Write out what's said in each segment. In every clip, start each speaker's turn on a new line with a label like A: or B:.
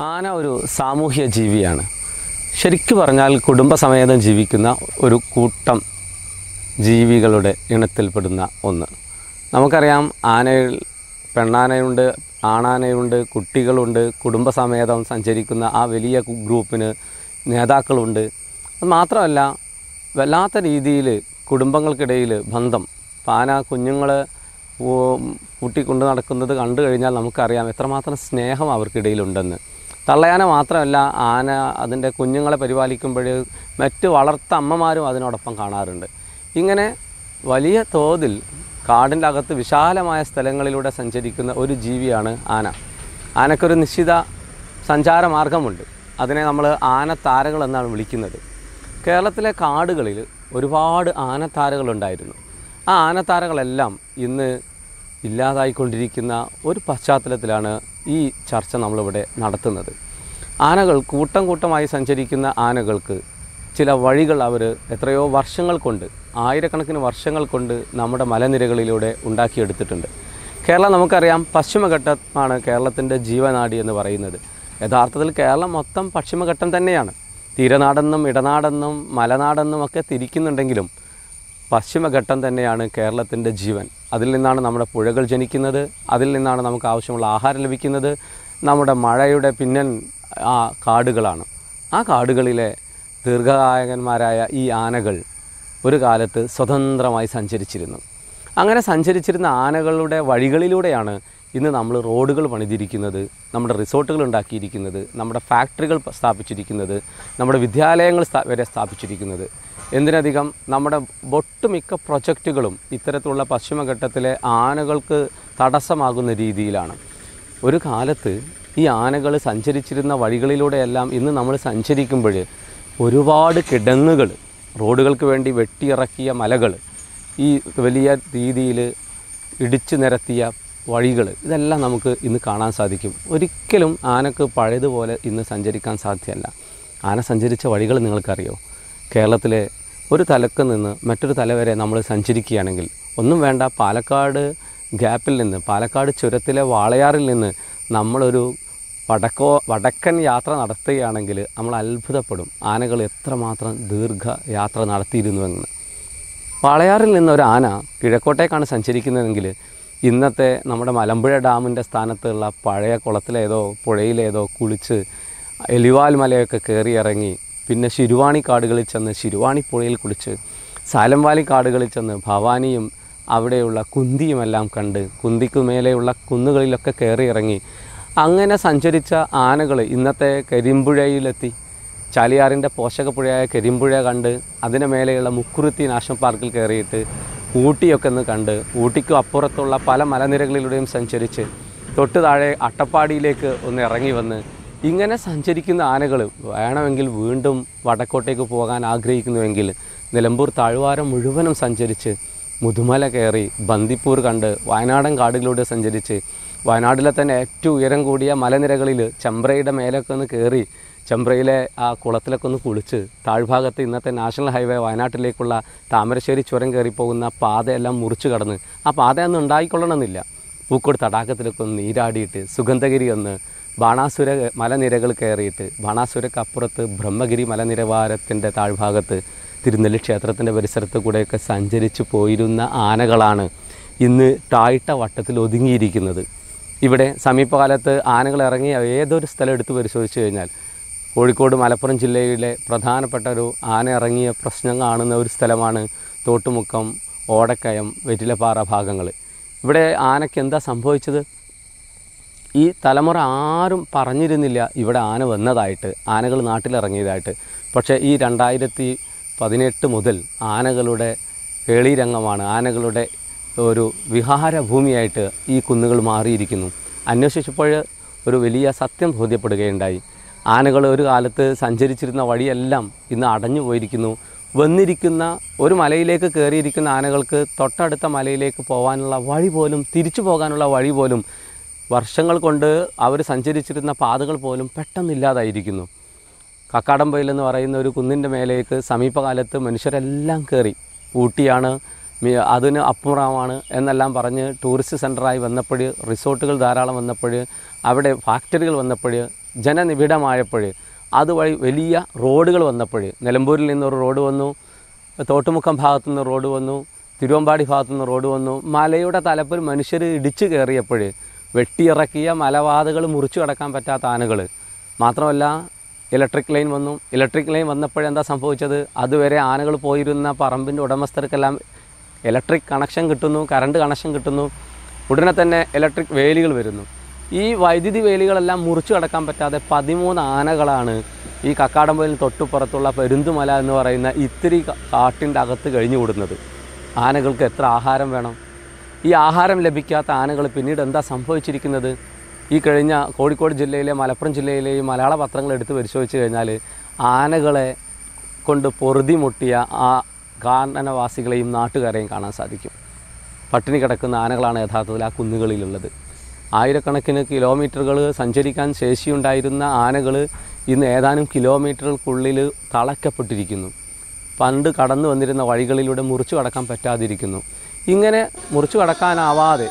A: ആന ഒരു സാമൂഹ്യ ജീവിയാണ്. ശരിക്കു പറഞ്ഞാൽ കുടുംബസമേതം ജീവിക്കുന്ന ഒരു കൂട്ടം ജീവികളുടെ ഇനത്തിൽപ്പെടുന്ന ഒന്ന്. നമുക്കറിയാം ആനയിൽ പെണ്ണാനയുണ്ട് ആണാനയുണ്ട് കുട്ടികളുണ്ട് കുടുംബസമേതം സഞ്ചരിക്കുന്ന ആ വലിയ ഗ്രൂപ്പിന് നേതാക്കളുണ്ട്. അത് മാത്രമല്ല വല്ലാത്ത രീതിയിൽ കുടുംബങ്ങൾക്കിടയിൽ ബന്ധം. പാന ആന കുഞ്ഞുങ്ങൾ കൂട്ടിക്കൊണ്ട് നടക്കുന്നത് കണ്ടു കഴിഞ്ഞാൽ നമുക്കറിയാം എത്രമാത്രം സ്നേഹം അവർക്കിടയിലുണ്ടെന്ന്. തള്ളയാന മാത്രമല്ല ആന അതിന്റെ കുഞ്ഞുങ്ങളെ പരിപാലിക്കുമ്പോൾ മറ്റ് വളർത്ത അമ്മമാരും അതിനോടൊപ്പം കാണാറുണ്ട്. ഇങ്ങനെ വലിയ തോതിൽ കാടിന്റെ അകത്ത് വിശാലമായ സ്ഥലങ്ങളിലൂടെ സഞ്ചരിക്കുന്ന ഒരു ജീവിയാണ് ആന. ആനക്കൊരു നിശ്ചിത സഞ്ചാര മാർഗമുണ്ട് അതിനെ നമ്മൾ ആനത്താരകൾ എന്നാണ് വിളിക്കുന്നത്. കേരളത്തിലെ കാടുകളിൽ ഒരുപാട് ആനത്താരകളുണ്ടായിരുന്നു. ആ ആനത്താരകളെല്ലാം ഇന്ന് ഇല്ലാതായിക്കൊണ്ടിരിക്കുന്ന ഒരു പശ്ചാത്തലത്തിലാണ് ഈ ചർച്ച നമ്മളിവിടെ നടത്തുന്നത്. ആനകൾ കൂട്ടം കൂട്ടമായി സഞ്ചരിക്കുന്ന ആനകൾക്ക് ചില വഴികൾ അവർ എത്രയോ വർഷങ്ങൾ കൊണ്ട് ആയിരക്കണക്കിന് വർഷങ്ങൾ കൊണ്ട് നമ്മുടെ മലനിരകളിലൂടെ ഉണ്ടാക്കിയെടുത്തിട്ടുണ്ട്. കേരളം നമുക്കറിയാം പശ്ചിമഘട്ടമാണ് കേരളത്തിന്റെ ജീവനാടി എന്ന് പറയുന്നത്. യഥാർത്ഥത്തിൽ കേരളം മൊത്തം പശ്ചിമഘട്ടം തന്നെയാണ്. തീരനാടെന്നും ഇടനാടെന്നും മലനാടെന്നും ഒക്കെ തിരിക്കുന്നുണ്ടെങ്കിലും പശ്ചിമഘട്ടം തന്നെയാണ് കേരളത്തിന്റെ ജീവൻ. അതിൽ നിന്നാണ് നമ്മുടെ പുഴകൾ ജനിക്കുന്നത് അതിൽ നിന്നാണ് നമുക്ക് ആവശ്യമുള്ള ആഹാരം ലഭിക്കുന്നത്. നമ്മുടെ മഴയുടെ പിന്നൻ ആ കാടുകളാണ്. ആ കാടുകളിലെ ദീർഘകായകന്മാരായ ഈ ആനകൾ ഒരു കാലത്ത് സ്വതന്ത്രമായി സഞ്ചരിച്ചിരുന്നു. അങ്ങനെ സഞ്ചരിച്ചിരുന്ന ആനകളുടെ വഴികളിലൂടെയാണ് ഇന്ന് നമ്മൾ റോഡുകൾ പണിതിരിക്കുന്നത് നമ്മുടെ റിസോർട്ടുകൾ ഉണ്ടാക്കിയിരിക്കുന്നത് നമ്മുടെ ഫാക്ടറികൾ സ്ഥാപിച്ചിരിക്കുന്നത് നമ്മുടെ വിദ്യാലയങ്ങൾ വരെ സ്ഥാപിച്ചിരിക്കുന്നത്. എന്തിനധികം നമ്മുടെ ഒട്ടുമിക്ക പ്രൊജക്റ്റുകളും ഇത്തരത്തിലുള്ള പശ്ചിമഘട്ടത്തിലെ ആനകൾക്ക് തടസ്സമാകുന്ന രീതിയിലാണ്. ഒരു കാലത്ത് ഈ ആനകൾ സഞ്ചരിച്ചിരുന്ന വഴികളിലൂടെയെല്ലാം ഇന്ന് നമ്മൾ സഞ്ചരിക്കുമ്പോൾ ഒരുപാട് കിടങ്ങുകൾ റോഡുകൾക്ക് വേണ്ടി വെട്ടിയിറക്കിയ മലകൾ ഈ വലിയ രീതിയിൽ ഇടിച്ചു നിരത്തിയ വഴികൾ ഇതെല്ലാം നമുക്ക് ഇന്ന് കാണാൻ സാധിക്കും. ഒരിക്കലും ആനക്ക് പഴയതുപോലെ ഇന്ന് സഞ്ചരിക്കാൻ സാധ്യമല്ല. ആന സഞ്ചരിച്ച വഴികൾ നിങ്ങൾക്കറിയോ? കേരളത്തിലെ ഒരു തലക്ക് നിന്ന് മറ്റൊരു തല വരെ നമ്മൾ സഞ്ചരിക്കുകയാണെങ്കിൽ ഒന്നും വേണ്ട പാലക്കാട് ഗ്യാപ്പിൽ നിന്ന് പാലക്കാട് ചുരത്തിലെ വാളയാറിൽ നിന്ന് നമ്മളൊരു വടക്കോ വടക്കൻ യാത്ര നടത്തുകയാണെങ്കിൽ നമ്മൾ അത്ഭുതപ്പെടും. ആനകൾ എത്രമാത്രം ദീർഘ യാത്ര നടത്തിയിരുന്നുവെന്ന്. വാളയാറിൽ നിന്ന് ഒരു ആന കിഴക്കോട്ടേക്കാണ് സഞ്ചരിക്കുന്നതെങ്കിൽ ഇന്നത്തെ നമ്മുടെ മലമ്പുഴ ഡാമിന്റെ സ്ഥാനത്തുള്ള പഴയ കുളത്തിലേതോ പുഴയിലേതോ കുളിച്ച് എലിവാൽ മലയൊക്കെ കയറി ഇറങ്ങി പിന്നെ ശിരുവാണി കാടുകളിൽ ചെന്ന് ശിരുവാണി പുഴയിൽ കുളിച്ച് സാലംവാലി കാടുകളിൽ ചെന്ന് ഭവാനിയും അവിടെയുള്ള കുന്തിയുമെല്ലാം കണ്ട് കുന്തിക്കു മേലെയുള്ള കുന്നുകളിലൊക്കെ കയറി ഇറങ്ങി. അങ്ങനെ സഞ്ചരിച്ച ആനകൾ ഇന്നത്തെ കരിമ്പുഴയിലെത്തി. ചാലിയാറിന്റെ പോഷകപ്പുഴയായ കരിമ്പുഴ കണ്ട് അതിന് മേലെയുള്ള മുക്കുറുത്തി നാഷണൽ പാർക്കിൽ കയറിയിട്ട് ഊട്ടിയൊക്കെ ഒന്ന് കണ്ട് ഊട്ടിക്കും അപ്പുറത്തുള്ള പല മലനിരകളിലൂടെയും സഞ്ചരിച്ച് തൊട്ട് താഴെ അട്ടപ്പാടിയിലേക്ക് ഒന്ന് ഇറങ്ങി വന്ന് ഇങ്ങനെ സഞ്ചരിക്കുന്ന ആനകൾ വേണമെങ്കിൽ വീണ്ടും വടക്കോട്ടേക്ക് പോകാൻ ആഗ്രഹിക്കുന്നുവെങ്കിൽ നിലമ്പൂർ താഴ്വാരം മുഴുവനും സഞ്ചരിച്ച് മുതുമല കയറി ബന്ദിപ്പൂർ കണ്ട് വയനാടൻ കാടുകളിലൂടെ സഞ്ചരിച്ച് വയനാട്ടിലെ തന്നെ ഏറ്റവും ഉയരം കൂടിയ മലനിരകളിൽ ചമ്പ്രയുടെ മേലൊക്കെ ഒന്ന് കയറി ചമ്പ്രയിലെ ആ കുളത്തിലൊക്കെ ഒന്ന് കുളിച്ച് താഴ്ഭാഗത്ത് ഇന്നത്തെ നാഷണൽ ഹൈവേ വയനാട്ടിലേക്കുള്ള താമരശ്ശേരി ചുരം കയറി പോകുന്ന പാതയെല്ലാം മുറിച്ചു കടന്ന് ആ പാതയൊന്നും ഉണ്ടായിക്കൊള്ളണമെന്നില്ല. പൂക്കോട് തടാകത്തിലൊക്കെ ഒന്ന് നീരാടിയിട്ട് സുഗന്ധഗിരി ഒന്ന് ബാണാസുര മലനിരകൾ കയറിയിട്ട് ബാണാസുരക്കപ്പുറത്ത് ബ്രഹ്മഗിരി മലനിരവാരത്തിന്റെ താഴ്ഭാഗത്ത് തിരുനെല്ലി ക്ഷേത്രത്തിന്റെ പരിസരത്ത് കൂടെയൊക്കെ സഞ്ചരിച്ചു പോയിരുന്ന ആനകളാണ് ഇന്ന് ടായിട്ട വട്ടത്തിൽ ഒതുങ്ങിയിരിക്കുന്നത്. ഇവിടെ സമീപകാലത്ത് ആനകൾ ഇറങ്ങി ഏതൊരു സ്ഥലം എടുത്ത് പരിശോധിച്ച് കഴിഞ്ഞാൽ കോഴിക്കോട് മലപ്പുറം ജില്ലയിലെ പ്രധാനപ്പെട്ട ഒരു ആന ഇറങ്ങിയ പ്രശ്നം കാണുന്ന ഒരു സ്ഥലമാണ് തോട്ടുമുക്കം ഓടക്കയം വെറ്റിലപ്പാറ ഭാഗങ്ങൾ. ഇവിടെ ആനയ്ക്ക് എന്താ സംഭവിച്ചത്? ഈ തലമുറ ആരും പറഞ്ഞിരുന്നില്ല ഇവിടെ ആന വന്നതായിട്ട് ആനകൾ നാട്ടിലിറങ്ങിയതായിട്ട്. പക്ഷേ ഈ രണ്ടായിരത്തി പതിനെട്ട് മുതൽ ആനകളുടെ കേളിരംഗമാണ് ആനകളുടെ ഒരു വിഹാരഭൂമിയായിട്ട് ഈ കുന്നുകൾ മാറിയിരിക്കുന്നു. അന്വേഷിച്ചപ്പോൾ ഒരു വലിയ സത്യം ബോധ്യപ്പെടുകയുണ്ടായി. ആനകൾ ഒരു കാലത്ത് സഞ്ചരിച്ചിരുന്ന വഴിയെല്ലാം ഇന്ന് അടഞ്ഞു പോയിരിക്കുന്നു. വന്നിരിക്കുന്ന ഒരു മലയിലേക്ക് കയറിയിരിക്കുന്ന ആനകൾക്ക് തൊട്ടടുത്ത മലയിലേക്ക് പോകാനുള്ള വഴി പോലും തിരിച്ചു പോകാനുള്ള വഴി പോലും വർഷങ്ങൾ കൊണ്ട് അവർ സഞ്ചരിച്ചിരുന്ന പാതകൾ പോലും പെട്ടെന്നില്ലാതായിരിക്കുന്നു. കക്കാടംപൊയിൽ എന്ന് പറയുന്ന ഒരു കുന്നിന്റെ മേലേക്ക് സമീപകാലത്ത് മനുഷ്യരെല്ലാം കയറി. ഊട്ടിയാണ് അതിന് അപ്പുറമാണ് എന്നെല്ലാം പറഞ്ഞ് ടൂറിസ്റ്റ് സെന്ററായി വന്നപ്പോൾ റിസോർട്ടുകൾ ധാരാളം വന്നപ്പോൾ അവിടെ ഫാക്ടറികൾ വന്നപ്പോൾ ജനനിബിഡമായപ്പോൾ അതുവഴി വലിയ റോഡുകൾ വന്നപ്പോൾ. നിലമ്പൂരിൽ നിന്നൊരു റോഡ് വന്നു തോട്ടുമുക്കം ഭാഗത്തു നിന്ന് റോഡ് വന്നു തിരുവമ്പാടി ഭാഗത്തു നിന്ന് റോഡ് വന്നു. മലയുടെ തലപ്പിൽ മനുഷ്യർ ഇടിച്ചു കയറിയപ്പോൾ വെട്ടിയിറക്കിയ മലവാതുകൾ മുറിച്ചു കടക്കാൻ പറ്റാത്ത ആനകൾ. മാത്രമല്ല ഇലക്ട്രിക് ലൈൻ വന്നു. ഇലക്ട്രിക് ലൈൻ വന്നപ്പോഴെന്താ സംഭവിച്ചത്? അതുവരെ ആനകൾ പോയിരുന്ന പറമ്പിന്റെ ഉടമസ്ഥർക്കെല്ലാം ഇലക്ട്രിക് കണക്ഷൻ കിട്ടുന്നു കറണ്ട് കണക്ഷൻ കിട്ടുന്നു. ഉടനെ തന്നെ ഇലക്ട്രിക് വേലികൾ വരുന്നു. ഈ വൈദ്യുതി വേലികളെല്ലാം മുറിച്ചു കടക്കാൻ പറ്റാതെ പതിമൂന്ന് ആനകളാണ് ഈ കക്കാടമ്പലിന് തൊട്ടുപുറത്തുള്ള പെരുന്തുമല എന്ന് പറയുന്ന ഇത്തിരി കാട്ടിന്റെ അകത്ത് കഴിഞ്ഞു കൂടുന്നത് ആനകൾക്ക് എത്ര ആഹാരം വേണം? ഈ ആഹാരം ലഭിക്കാത്ത ആനകൾ പിന്നീട് എന്താ സംഭവിച്ചിരിക്കുന്നത്? ഈ കഴിഞ്ഞ കോഴിക്കോട് ജില്ലയിലെ മലപ്പുറം ജില്ലയിലെയും മലയാള പത്രങ്ങൾ എടുത്ത് പരിശോധിച്ച് കഴിഞ്ഞാൽ ആനകളെ കൊണ്ട് പൊറുതി മുട്ടിയ ആ കാനനവാസികളെയും നാട്ടുകാരെയും കാണാൻ സാധിക്കും. പട്ടിണി കിടക്കുന്ന ആനകളാണ് യഥാർത്ഥത്തിൽ ആ കുന്നുകളിലുള്ളത്. ആയിരക്കണക്കിന് കിലോമീറ്ററുകൾ സഞ്ചരിക്കാൻ ശേഷിയുണ്ടായിരുന്ന ആനകൾ ഇന്ന് ഏതാനും കിലോമീറ്ററുകൾക്കുള്ളിൽ തളക്കപ്പെട്ടിരിക്കുന്നു പണ്ട് കടന്നു വന്നിരുന്ന വഴികളിലൂടെ മുറിച്ചു കടക്കാൻ പറ്റാതിരിക്കുന്നു. ഇങ്ങനെ മുറിച്ചു കടക്കാനാവാതെ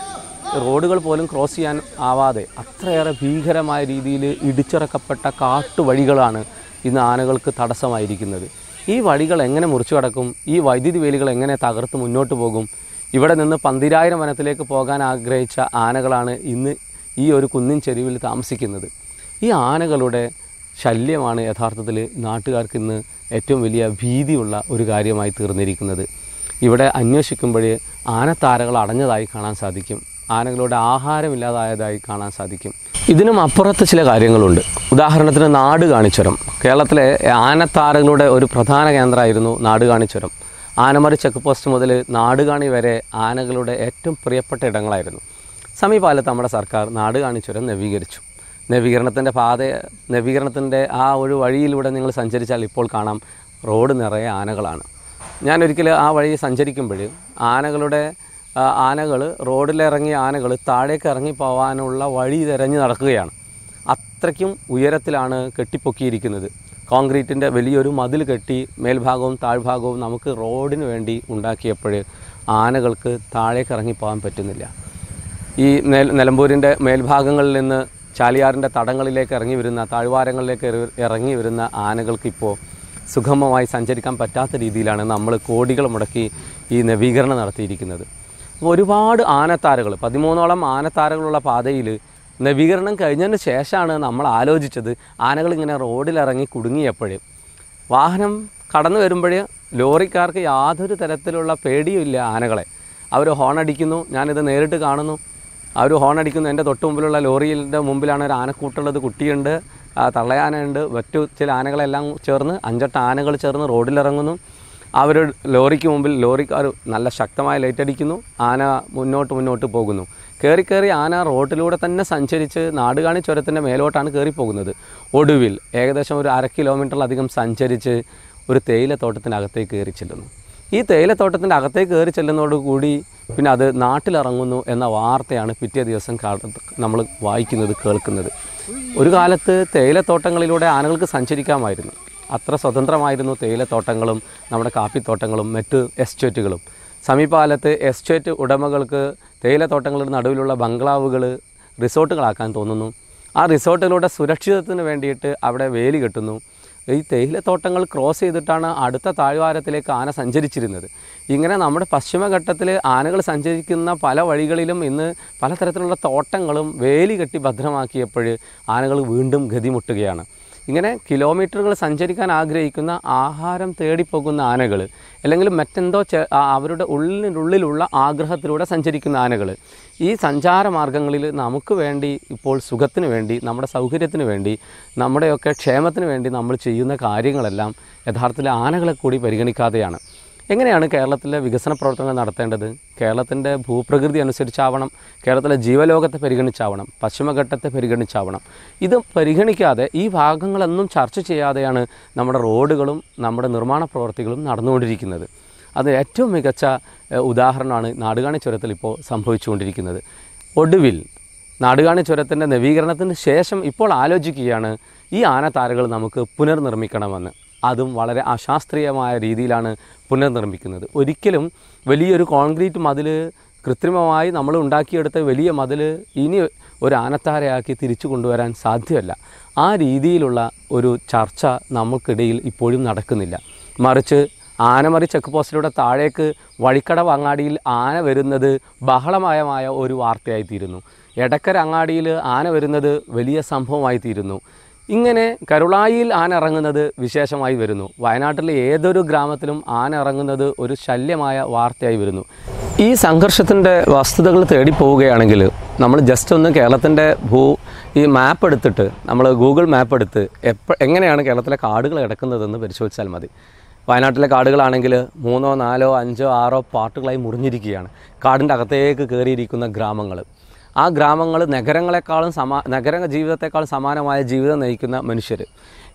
A: റോഡുകൾ പോലും ക്രോസ് ചെയ്യാൻ ആവാതെ അത്രയേറെ ഭീകരമായ രീതിയിൽ ഇടിച്ചിറക്കപ്പെട്ട കാട്ടുവഴികളാണ് ഇന്ന് ആനകൾക്ക് തടസ്സമായിരിക്കുന്നത്. ഈ വഴികൾ എങ്ങനെ മുറിച്ചു കടക്കും? ഈ വൈദ്യുതി വേലികൾ എങ്ങനെ തകർത്ത് മുന്നോട്ട് പോകും? ഇവിടെ നിന്ന് പന്തിരായിരം വനത്തിലേക്ക് പോകാൻ ആഗ്രഹിച്ച ആനകളാണ് ഇന്ന് ഈ ഒരു കുന്നിൻ ചെരുവിൽ താമസിക്കുന്നത്. ഈ ആനകളുടെ ശല്യമാണ് യഥാർത്ഥത്തിൽ നാട്ടുകാർക്ക് ഇന്ന് ഏറ്റവും വലിയ ഭീതിയുള്ള ഒരു കാര്യമായി തീർന്നിരിക്കുന്നത്. ഇവിടെ അന്വേഷിക്കുമ്പോൾ ആനത്താരകൾ അടഞ്ഞതായി കാണാൻ സാധിക്കും. ആനകളുടെ ആഹാരമില്ലാതായതായി കാണാൻ സാധിക്കും. ഇതിനും അപ്പുറത്ത് ചില കാര്യങ്ങളുണ്ട്. ഉദാഹരണത്തിന് നാട് കാണിച്ചുരം കേരളത്തിലെ ആനത്താരകളുടെ ഒരു പ്രധാന കേന്ദ്രമായിരുന്നു നാട് കാണിച്ചുരം ആനമറി ചെക്ക് പോസ്റ്റ് മുതൽ നാടുകാണി വരെ ആനകളുടെ ഏറ്റവും പ്രിയപ്പെട്ട ഇടങ്ങളായിരുന്നു. സമീപകാലത്ത് നമ്മുടെ സർക്കാർ നാട് കാണിച്ചുരം നവീകരിച്ചു. നവീകരണത്തിന്റെ പാത നവീകരണത്തിന്റെ ആ ഒരു വഴിയിലൂടെ നിങ്ങൾ സഞ്ചരിച്ചാൽ ഇപ്പോൾ കാണാം റോഡ് നിറയെ ആനകളാണ്. ഞാൻ ഒരിക്കൽ ആ വഴി സഞ്ചരിക്കുമ്പോൾ ആനകളുടെ ആനകൾ റോഡിലിറങ്ങിയ ആനകൾ താഴേക്ക് ഇറങ്ങി പോകാനുള്ള വഴി തിരഞ്ഞ് നടക്കുകയാണ്. അത്രയ്ക്കും ഉയരത്തിലാണ് കെട്ടിപ്പൊക്കിയിരിക്കുന്നത്. കോൺക്രീറ്റിന്റെ വലിയൊരു മതിൽ കെട്ടി മേൽഭാഗവും താഴ്ഭാഗവും നമുക്ക് റോഡിന് വേണ്ടി ഉണ്ടാക്കിയപ്പോൾ ആനകൾക്ക് താഴേക്ക് ഇറങ്ങിപ്പോകാൻ പറ്റുന്നില്ല. ഈ നെൽ നിലമ്പൂരിന്റെ മേൽഭാഗങ്ങളിൽ നിന്ന് ചാലിയാറിന്റെ തടങ്ങളിലേക്ക് ഇറങ്ങി വരുന്ന താഴ്വാരങ്ങളിലേക്ക് ഇറങ്ങി വരുന്ന ആനകൾക്കിപ്പോൾ സുഗമമായി സഞ്ചരിക്കാൻ പറ്റാത്ത രീതിയിലാണ് നമ്മൾ കോടികൾ മുടക്കി ഈ നവീകരണം നടത്തിയിരിക്കുന്നത്. ഒരുപാട് ആനത്താരകൾ പതിമൂന്നോളം ആനത്താരകളുള്ള പാതയിൽ നവീകരണം കഴിഞ്ഞതിന് ശേഷമാണ് നമ്മൾ ആലോചിച്ചത് ആനകൾ ഇങ്ങനെ റോഡിലിറങ്ങി കുടുങ്ങിയപ്പോൾ. വാഹനം കടന്നു വരുമ്പോഴേ ലോറിക്കാർക്ക് യാതൊരു തരത്തിലുള്ള പേടിയുമില്ല ആനകളെ. അവർ ഹോൺ അടിക്കുന്നു ഞാനിത് നേരിട്ട് കാണുന്നു. അവർ ഹോൺ അടിക്കുന്നു എന്റെ തൊട്ട് മുമ്പിലുള്ള ലോറിയിന്റെ മുമ്പിലാണ് ഒരു ആനക്കൂട്ടുള്ളത് കുട്ടിയുണ്ട്. തള്ളയാനയുണ്ട്. മറ്റു ചില ആനകളെല്ലാം ചേർന്ന് അഞ്ചെട്ട് ആനകൾ ചേർന്ന് റോഡിലിറങ്ങുന്നു. അവർ ലോറിക്ക് മുമ്പിൽ ലോറിക്കാർ നല്ല ശക്തമായ ലൈറ്റടിക്കുന്നു ആന മുന്നോട്ട് മുന്നോട്ട് പോകുന്നു. കയറി കയറി ആന റോഡിലൂടെ തന്നെ സഞ്ചരിച്ച് നാടുകാണി ചുരത്തിന്റെ മേലോട്ടാണ് കയറിപ്പോകുന്നത് ഒടുവിൽ ഏകദേശം ഒരു അര കിലോമീറ്ററിലധികം സഞ്ചരിച്ച് ഒരു തേയിലത്തോട്ടത്തിനകത്തേക്ക് കയറി ചെല്ലുന്നു. ഈ തേയിലത്തോട്ടത്തിന്റെ അകത്തേക്ക് കയറി ചെല്ലുന്നതോടുകൂടി പിന്നെ അത് നാട്ടിലിറങ്ങുന്നു എന്ന വാർത്തയാണ് പിറ്റേ ദിവസം നമ്മൾ വായിക്കുന്നത് കേൾക്കുന്നത്. ഒരു കാലത്ത് തേയിലത്തോട്ടങ്ങളിലൂടെ ആനകൾക്ക് സഞ്ചരിക്കാമായിരുന്നു. അത്ര സ്വതന്ത്രമായിരുന്നു തേയിലത്തോട്ടങ്ങളും നമ്മുടെ കാപ്പിത്തോട്ടങ്ങളും മറ്റ് എസ്റ്റേറ്റുകളും. സമീപകാലത്ത് എസ്റ്റേറ്റ് ഉടമകൾക്ക് തേയിലത്തോട്ടങ്ങളുടെ നടുവിലുള്ള ബംഗ്ലാവുകൾ റിസോർട്ടുകളാക്കാൻ തോന്നുന്നു. ആ റിസോർട്ടുകളുടെ സുരക്ഷിതത്വത്തിന് വേണ്ടിയിട്ട് അവിടെ വേലി കെട്ടുന്നു. ഈ തേയിലത്തോട്ടങ്ങൾ ക്രോസ് ചെയ്തിട്ടാണ് അടുത്ത താഴ്വാരത്തിലേക്ക് ആന സഞ്ചരിച്ചിരുന്നത്. ഇങ്ങനെ നമ്മുടെ പശ്ചിമഘട്ടത്തിൽ ആനകൾ സഞ്ചരിക്കുന്ന പല വഴികളിലും ഇന്ന് പലതരത്തിലുള്ള തോട്ടങ്ങളും വേലി കെട്ടി ഭദ്രമാക്കിയപ്പോൾ ആനകൾ വീണ്ടും ഗതിമുട്ടുകയാണ്. ഇങ്ങനെ കിലോമീറ്ററുകൾ സഞ്ചരിക്കാൻ ആഗ്രഹിക്കുന്ന ആഹാരം തേടിപ്പോകുന്ന ആനകൾ അല്ലെങ്കിൽ മറ്റെന്തോ അവരുടെ ഉള്ളിനുള്ളിലുള്ള ആഗ്രഹത്തിലൂടെ സഞ്ചരിക്കുന്ന ആനകൾ. ഈ സഞ്ചാര മാർഗങ്ങളിൽ നമുക്ക് വേണ്ടി ഇപ്പോൾ സുഖത്തിന് വേണ്ടി നമ്മുടെ സൗകര്യത്തിന് വേണ്ടി നമ്മുടെയൊക്കെ ക്ഷേമത്തിന് വേണ്ടി നമ്മൾ ചെയ്യുന്ന കാര്യങ്ങളെല്ലാം യഥാർത്ഥത്തിൽ ആനകളെ കൂടി പരിഗണിക്കാതെയാണ്. എങ്ങനെയാണ് കേരളത്തിലെ വികസന പ്രവർത്തനങ്ങൾ നടത്തേണ്ടത്? കേരളത്തിന്റെ ഭൂപ്രകൃതി അനുസരിച്ചാവണം കേരളത്തിലെ ജീവലോകത്തെ പരിഗണിച്ചാവണം പശ്ചിമഘട്ടത്തെ പരിഗണിച്ചാവണം. ഇത് പരിഗണിക്കാതെ ഈ ഭാഗങ്ങളൊന്നും ചർച്ച ചെയ്യാതെയാണ് നമ്മുടെ റോഡുകളും നമ്മുടെ നിർമ്മാണ പ്രവർത്തികളും നടന്നുകൊണ്ടിരിക്കുന്നത്. അത് ഏറ്റവും മികച്ച ഉദാഹരണമാണ് നാടുകാണി ചുരത്തിൽ ഇപ്പോൾ സംഭവിച്ചുകൊണ്ടിരിക്കുന്നത്. ഒടുവിൽ നാടുകാണി ചുരത്തിന്റെ നവീകരണത്തിന് ശേഷം ഇപ്പോൾ ആലോചിക്കുകയാണ് ഈ ആനത്താരകൾ നമുക്ക് പുനർനിർമ്മിക്കണമെന്ന്. അതും വളരെ അശാസ്ത്രീയമായ രീതിയിലാണ് പുനർനിർമ്മിക്കുന്നത്. ഒരിക്കലും വലിയൊരു കോൺക്രീറ്റ് മതിൽ കൃത്രിമമായി നമ്മൾ ഉണ്ടാക്കിയെടുത്ത വലിയ മതിൽ ഇനി ഒരു ആനത്താരയാക്കി തിരിച്ചു കൊണ്ടുവരാൻ സാധ്യമല്ല. ആ രീതിയിലുള്ള ഒരു ചർച്ച നമുക്കിടയിൽ ഇപ്പോഴും നടക്കുന്നില്ല. മറിച്ച് ആനമറി ചെക്ക് പോസ്റ്റിലൂടെ താഴേക്ക് വഴിക്കടവ് അങ്ങാടിയിൽ ആന വരുന്നത് ബഹളമയമായ ഒരു വാർത്തയായിത്തീരുന്നു എടക്കര അങ്ങാടിയിൽ ആന വരുന്നത് വലിയ സംഭവമായി തീരുന്നു. ഇങ്ങനെ കരുളായിയിൽ ആന ഇറങ്ങുന്നത് വിശേഷമായി വരുന്നു. വയനാട്ടിലെ ഏതൊരു ഗ്രാമത്തിലും ആന ഇറങ്ങുന്നത് ഒരു ശല്യമായ വാർത്തയായി വരുന്നു. ഈ സംഘർഷത്തിന്റെ വസ്തുതകൾ തേടി പോവുകയാണെങ്കിൽ നമ്മൾ ജസ്റ്റ് ഒന്ന് കേരളത്തിന്റെ ഭൂ ഈ മാപ്പ് എടുത്തിട്ട് നമ്മൾ ഗൂഗിൾ മാപ്പ് എടുത്ത് എപ്പോൾ എങ്ങനെയാണ് കേരളത്തിലെ കാടുകൾ കിടക്കുന്നതെന്ന് പരിശോധിച്ചാൽ മതി. വയനാട്ടിലെ കാടുകളാണെങ്കിൽ മൂന്നോ നാലോ അഞ്ചോ ആറോ പാർട്ടുകളായി മുറിഞ്ഞിരിക്കുകയാണ്. കാടിന്റെ അകത്തേക്ക് കയറിയിരിക്കുന്ന ഗ്രാമങ്ങൾ. ആ ഗ്രാമങ്ങൾ നഗരങ്ങളെക്കാളും സമാ നഗര ജീവിതത്തെക്കാളും സമാനമായ ജീവിതം നയിക്കുന്ന മനുഷ്യർ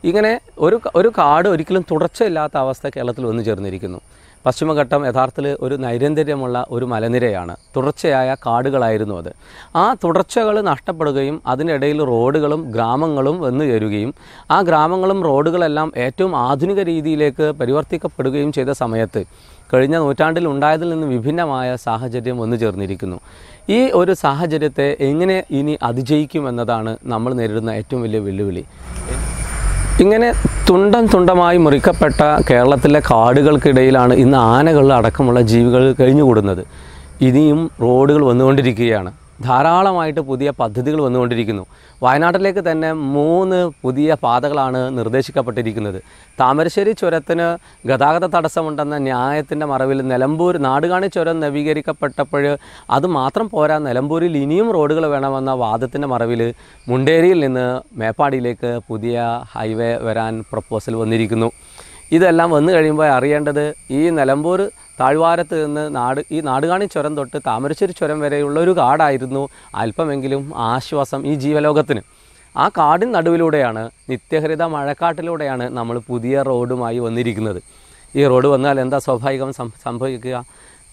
A: ഇങ്ങനെ ഒരു ഒരു കാട് ഒരിക്കലും തുടർച്ചയില്ലാത്ത അവസ്ഥ കേരളത്തിൽ വന്നു ചേർന്നിരിക്കുന്നു. പശ്ചിമഘട്ടം യഥാർത്ഥത്തിൽ ഒരു നൈരന്തര്യമുള്ള ഒരു മലനിരയാണ്. തുടർച്ചയായ കാടുകളായിരുന്നു അത്. ആ തുടർച്ചകൾ നഷ്ടപ്പെടുകയും അതിനിടയിൽ റോഡുകളും ഗ്രാമങ്ങളും വന്നു ചേരുകയും ആ ഗ്രാമങ്ങളും റോഡുകളെല്ലാം ഏറ്റവും ആധുനിക രീതിയിലേക്ക് പരിവർത്തിക്കപ്പെടുകയും ചെയ്ത സമയത്ത് കഴിഞ്ഞ നൂറ്റാണ്ടിൽ ഉണ്ടായതിൽ നിന്ന് വിഭിന്നമായ സാഹചര്യം വന്നു ചേർന്നിരിക്കുന്നു. ഈ ഒരു സാഹചര്യത്തെ എങ്ങനെ ഇനി അതിജയിക്കും എന്നതാണ് നമ്മൾ നേരിടുന്ന ഏറ്റവും വലിയ വെല്ലുവിളി. ഇങ്ങനെ തുണ്ടം തുണ്ടമായി മുറിക്കപ്പെട്ട കേരളത്തിലെ കാടുകൾക്കിടയിലാണ് ഇന്ന് ആനകൾ അടക്കമുള്ള ജീവികൾ കഴിഞ്ഞുകൂടുന്നത്. ഇനിയും റോഡുകൾ വന്നുകൊണ്ടിരിക്കുകയാണ്. ധാരാളമായിട്ട് പുതിയ പദ്ധതികൾ വന്നുകൊണ്ടിരിക്കുന്നു. വയനാട്ടിലേക്ക് തന്നെ മൂന്ന് പുതിയ പാതകളാണ് നിർദ്ദേശിക്കപ്പെട്ടിരിക്കുന്നത്. താമരശ്ശേരി ചുരത്തിന് ഗതാഗത തടസ്സമുണ്ടെന്ന ന്യായത്തിന്റെ മറവിൽ നിലമ്പൂർ നാടുകാണി ചുരം നവീകരിക്കപ്പെട്ടപ്പോൾ അത് മാത്രം പോരാ നിലമ്പൂരിൽ ഇനിയും റോഡുകൾ വേണമെന്ന വാദത്തിന്റെ മറവിൽ മുണ്ടേരിയിൽ നിന്ന് മേപ്പാടിയിലേക്ക് പുതിയ ഹൈവേ വരാൻ പ്രപ്പോസൽ വന്നിരിക്കുന്നു. ഇതെല്ലാം വന്നു കഴിയുമ്പോൾ അറിയേണ്ടത് ഈ നിലമ്പൂർ താഴ്വാരത്ത് നിന്ന് നാട് ഈ നാടുകാണി ചുരം തൊട്ട് താമരശ്ശേരി ചുരം വരെയുള്ള ഒരു കാടായിരുന്നു അല്പമെങ്കിലും ആശ്വാസം ഈ ജീവലോകത്തിന്. ആ കാടിൻ നടുവിലൂടെയാണ് നിത്യഹരിത മഴക്കാട്ടിലൂടെയാണ് നമ്മൾ പുതിയ റോഡുമായി വന്നിരിക്കുന്നത്. ഈ റോഡ് വന്നാൽ എന്താ സ്വാഭാവികം സംഭവിക്കുക?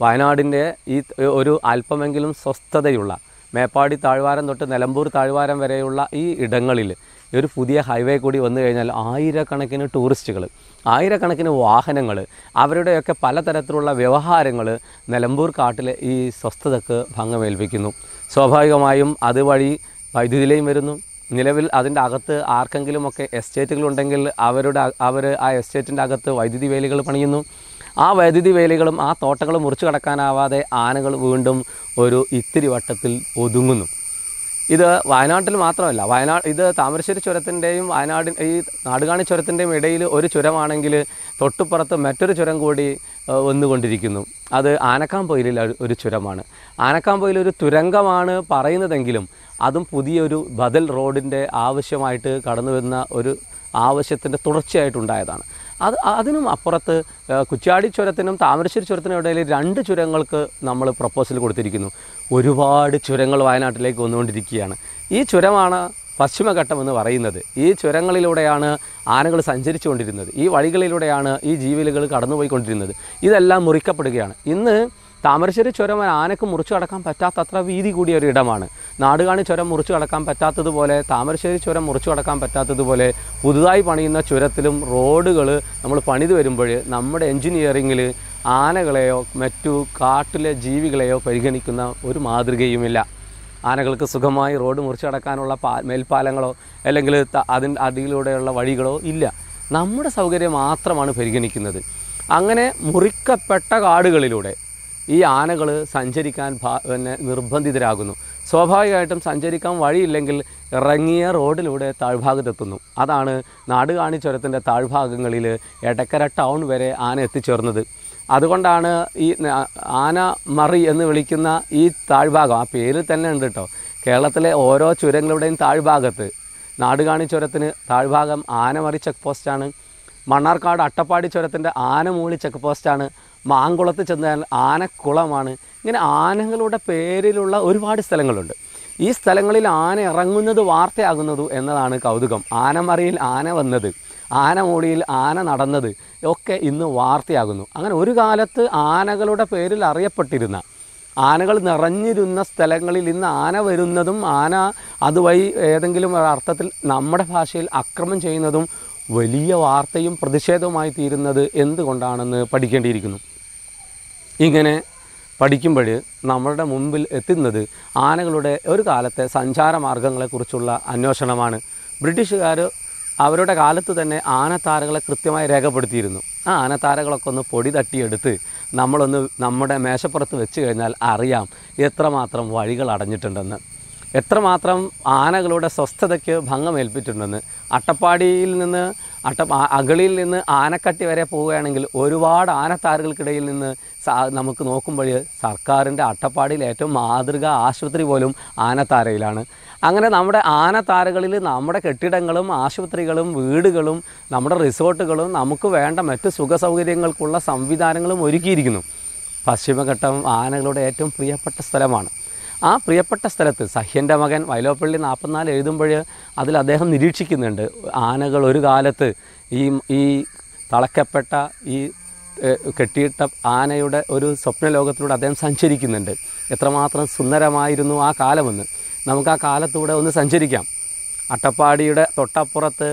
A: വയനാടിന്റെ ഈ ഒരു അല്പമെങ്കിലും സ്വസ്ഥതയുള്ള മേപ്പാടി താഴ്വാരം തൊട്ട് നിലമ്പൂർ താഴ്വാരം വരെയുള്ള ഈ ഇടങ്ങളിൽ ഒരു പുതിയ ഹൈവേ കൂടി വന്നു കഴിഞ്ഞാൽ ആയിരക്കണക്കിന് ടൂറിസ്റ്റുകൾ ആയിരക്കണക്കിന് വാഹനങ്ങൾ അവരുടെയൊക്കെ പലതരത്തിലുള്ള വ്യവഹാരങ്ങൾ നിലമ്പൂർ കാട്ടിലെ ഈ സ്വസ്ഥതക്ക് ഭംഗമേൽപ്പിക്കുന്നു. സ്വാഭാവികമായും അതുവഴി വൈദ്യുതിയിലേയും വരുന്നു. നിലവിൽ അതിന്റെ അകത്ത് ആർക്കെങ്കിലുമൊക്കെ എസ്റ്റേറ്റുകളുണ്ടെങ്കിൽ അവരുടെ അവർ ആ എസ്റ്റേറ്റിന്റെ അകത്ത് വൈദ്യുതി വേലികൾ പണിയുന്നു. ആ വൈദ്യുതി വേലികളും ആ തോട്ടങ്ങളും മുറിച്ചു കടക്കാനാവാതെ ആനകൾ വീണ്ടും ഒരു ഇത്തിരി വട്ടത്തിൽ ഒതുങ്ങുന്നു. ഇത് വയനാട്ടിൽ മാത്രമല്ല വയനാട് ഇത് താമരശ്ശേരി ചുരത്തിന്റെയും വയനാട് ഈ നാടുകാണി ചുരത്തിന്റെയും ഇടയിൽ ഒരു ചുരമാണെങ്കിൽ തൊട്ടുപുറത്ത് മറ്റൊരു ചുരം കൂടി വന്നുകൊണ്ടിരിക്കുന്നു. അത് ആനക്കാംപൊയിലിൽ ഒരു ചുരമാണ്. ആനക്കാംപൊയിൽ ഒരു തുരങ്കമാണ് പറയുന്നതെങ്കിലും അതും പുതിയൊരു ബദൽ റോഡിന്റെ ആവശ്യമായിട്ട് കടന്നു വരുന്ന ഒരു ആവശ്യത്തിന്റെ തുടർച്ചയായിട്ടുണ്ടായതാണ്. അത് അതിനും അപ്പുറത്ത് കുറ്റ്യാടി ചുരത്തിനും താമരശ്ശേരി ചുരത്തിനും ഇടയിൽ രണ്ട് ചുരങ്ങൾക്ക് നമ്മൾ പ്രപ്പോസൽ കൊടുത്തിരിക്കുന്നു. ഒരുപാട് ചുരങ്ങൾ വയനാട്ടിലേക്ക് വന്നുകൊണ്ടിരിക്കുകയാണ്. ഈ ചുരമാണ് പശ്ചിമഘട്ടം എന്ന് പറയുന്നത്. ഈ ചുരങ്ങളിലൂടെയാണ് ആനകൾ സഞ്ചരിച്ചുകൊണ്ടിരുന്നത്. ഈ വഴികളിലൂടെയാണ് ഈ ജീവികൾ കടന്നുപോയിക്കൊണ്ടിരുന്നത്. ഇതെല്ലാം മുറിക്കപ്പെടുകയാണ്. ഇന്ന് താമരശ്ശേരി ചുരം ആനക്ക് മുറിച്ചു കടക്കാൻ പറ്റാത്തത്ര വീതി കൂടിയ ഒരു ഇടമാണ്. നാടുകാണി ചുരം മുറിച്ചു കടക്കാൻ പറ്റാത്തതുപോലെ താമരശ്ശേരി ചുരം മുറിച്ചു കടക്കാൻ പറ്റാത്തതുപോലെ പുതുതായി പണിയുന്ന ചുരത്തിലും റോഡുകൾ നമ്മൾ പണിത് വരുമ്പോൾ നമ്മുടെ എൻജിനീയറിങ്ങിൽ ആനകളെയോ മറ്റു കാട്ടിലെ ജീവികളെയോ പരിഗണിക്കുന്ന ഒരു മാതൃകയുമില്ല. ആനകൾക്ക് സുഖമായി റോഡ് മുറിച്ചു കടക്കാനുള്ള പാ മേൽപ്പാലങ്ങളോ അല്ലെങ്കിൽ അതിന്റെ അടിയിലൂടെയുള്ള വഴികളോ ഇല്ല. നമ്മുടെ സൗകര്യം മാത്രമാണ് പരിഗണിക്കുന്നത്. അങ്ങനെ മുറിക്കപ്പെട്ട കാടുകളിലൂടെ ഈ ആനകൾ സഞ്ചരിക്കാൻ പിന്നെ നിർബന്ധിതരാകുന്നു. സ്വാഭാവികമായിട്ടും സഞ്ചരിക്കാൻ വഴിയില്ലെങ്കിൽ ഇറങ്ങിയ റോഡിലൂടെ താഴ്ഭാഗത്തെത്തുന്നു. അതാണ് നാടുകാണി ചുരത്തിന്റെ താഴ്ഭാഗങ്ങളിൽ എടക്കര ടൗൺ വരെ ആന എത്തിച്ചേർന്നത്. അതുകൊണ്ടാണ് ഈ ആന മറി എന്ന് വിളിക്കുന്ന ഈ താഴ്ഭാഗം. ആ പേര് തന്നെ ഉണ്ട് കേട്ടോ കേരളത്തിലെ ഓരോ ചുരങ്ങളുടെയും താഴ്ഭാഗത്ത് നാടുകാണി ചുരത്തിന് താഴ്ഭാഗം ആനമറി ചെക്ക് പോസ്റ്റാണ്. മണ്ണാർക്കാട് അട്ടപ്പാടി ചുരത്തിന്റെ ആനമൂളി ചെക്ക് പോസ്റ്റാണ്. മാങ്കുളത്ത് ചെന്നാൽ ആനക്കുളമാണ്. ഇങ്ങനെ ആനകളുടെ പേരിലുള്ള ഒരുപാട് സ്ഥലങ്ങളുണ്ട്. ഈ സ്ഥലങ്ങളിൽ ആന ഇറങ്ങുന്നത് വാർത്തയാകുന്നത് എന്നതാണ് കൗതുകം. ആനമറിയിൽ ആന വന്നത് ആനമൂളിയിൽ ആന നടന്നത് ഒക്കെ ഇന്ന് വാർത്തയാകുന്നു. അങ്ങനെ ഒരു കാലത്ത് ആനകളുടെ പേരിൽ അറിയപ്പെട്ടിരുന്ന ആനകൾ നിറഞ്ഞിരുന്ന സ്ഥലങ്ങളിൽ ഇന്ന് ആന വരുന്നതും ആന അതുവഴി ഏതെങ്കിലും അർത്ഥത്തിൽ നമ്മുടെ ഭാഷയിൽ അക്രമം ചെയ്യുന്നതും വലിയ വാർത്തയും പ്രതിഷേധവുമായി തീരുന്നത് എന്തുകൊണ്ടാണെന്ന് പഠിക്കേണ്ടിയിരിക്കുന്നു. ഇങ്ങനെ പഠിക്കുമ്പോൾ നമ്മളുടെ മുമ്പിൽ എത്തുന്നത് ആനകളുടെ ഒരു കാലത്തെ സഞ്ചാര മാർഗങ്ങളെക്കുറിച്ചുള്ള അന്വേഷണമാണ്. ബ്രിട്ടീഷുകാർ അവരുടെ കാലത്ത് തന്നെ ആനത്താരകളെ കൃത്യമായി രേഖപ്പെടുത്തിയിരുന്നു. ആ ആനത്താരകളൊക്കെ ഒന്ന് പൊടി തട്ടിയെടുത്ത് നമ്മളൊന്ന് നമ്മുടെ മേശപ്പുറത്ത് വെച്ച് കഴിഞ്ഞാൽ അറിയാം എത്രമാത്രം വഴികൾ അടഞ്ഞിട്ടുണ്ടെന്ന് എത്രമാത്രം ആനകളുടെ സ്വസ്ഥതയ്ക്ക് ഭംഗമേൽപ്പിച്ചിട്ടുണ്ടെന്ന്. അട്ടപ്പാടിയിൽ നിന്ന് അട്ട അകളിയിൽ നിന്ന് ആനക്കട്ടി വരെ പോവുകയാണെങ്കിൽ ഒരുപാട് ആനത്താറുകൾക്കിടയിൽ നിന്ന് നമുക്ക് നോക്കുമ്പോൾ സർക്കാരിന്റെ അട്ടപ്പാടിയിൽ ഏറ്റവും മാതൃക ആശുപത്രി പോലും ആനത്താരയിലാണ്. അങ്ങനെ നമ്മുടെ ആനത്താരകളിൽ നമ്മുടെ കെട്ടിടങ്ങളും ആശുപത്രികളും വീടുകളും നമ്മുടെ റിസോർട്ടുകളും നമുക്ക് വേണ്ട മറ്റ് സുഖ സൗകര്യങ്ങൾക്കുള്ള സംവിധാനങ്ങളും ഒരുക്കിയിരിക്കുന്നു. പശ്ചിമഘട്ടം ആനകളുടെ ഏറ്റവും പ്രിയപ്പെട്ട സ്ഥലമാണ്. ആ പ്രിയപ്പെട്ട സ്ഥലത്ത് സഹ്യന്റെ മകൻ വയലോപ്പള്ളി നാൽപ്പത്തിനാല് എഴുതുമ്പോൾ അതിൽ അദ്ദേഹം നിരീക്ഷിക്കുന്നുണ്ട്. ആനകൾ ഒരു കാലത്ത് ഈ ഈ തളക്കപ്പെട്ട ഈ കെട്ടിയിട്ട ആനയുടെ ഒരു സ്വപ്ന ലോകത്തിലൂടെ അദ്ദേഹം സഞ്ചരിക്കുന്നുണ്ട്. എത്രമാത്രം സുന്ദരമായിരുന്നു ആ കാലമെന്ന്. നമുക്ക് ആ കാലത്തൂടെ ഒന്ന് സഞ്ചരിക്കാം. അട്ടപ്പാടിയുടെ തൊട്ടപ്പുറത്ത്